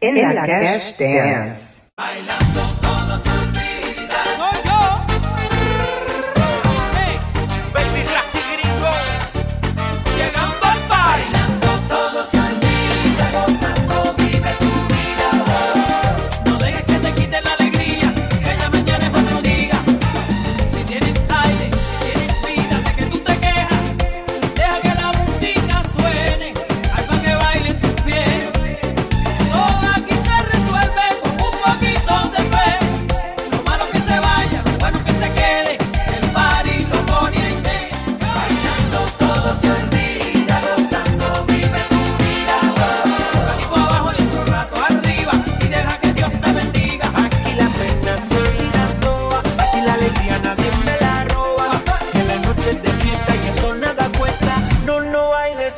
en la Cash Dance. Bailando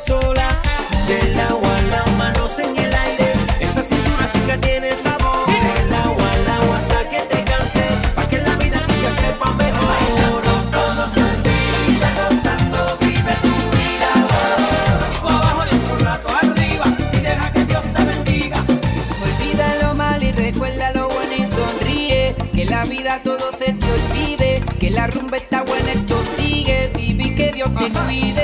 sola. Del agua a la manos en el aire. Esa cintura sí que tiene sabor. Del agua al agua hasta que te canse. Pa' que la vida tuya sepa mejor. Todo se olvida, gozando vive tu vida. Un ratico abajo y otro rato arriba. Y deja que Dios te bendiga. Olvida lo mal y recuerda lo bueno y sonríe. Que la vida todo se te olvide. Que la rumba está buena, esto sigue. Viví que Dios te cuide.